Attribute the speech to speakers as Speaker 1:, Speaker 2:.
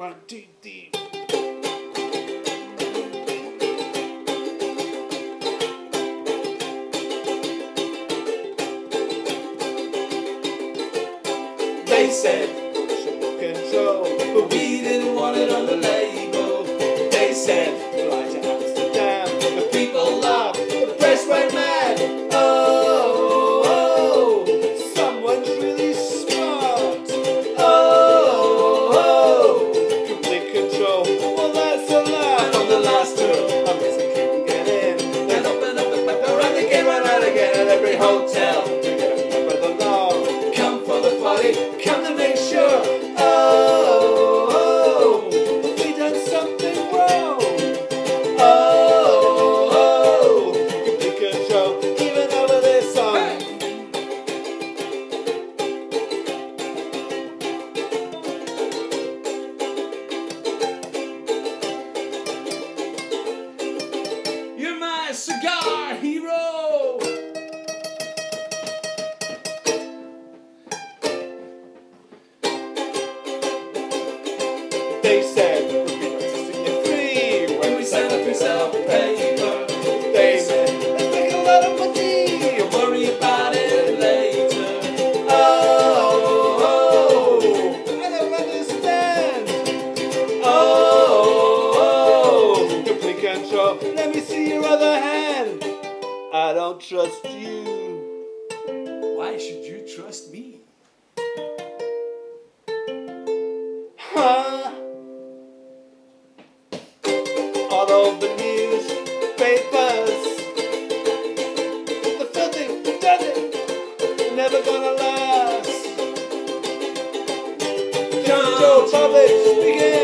Speaker 1: One, two, three. They said, Show control. but we
Speaker 2: didn't hotel.
Speaker 1: They said we'd be artistically free When we sign a piece of
Speaker 2: paper, They said
Speaker 1: a lot of money.
Speaker 2: worry about it later.
Speaker 1: Oh, I don't understand. Oh, oh. Complete control. Let me see your other hand. I don't trust you.
Speaker 2: Why should you trust me?
Speaker 1: all over the newspapers. The filthy, dirty, never gonna last. John Joe Public begins.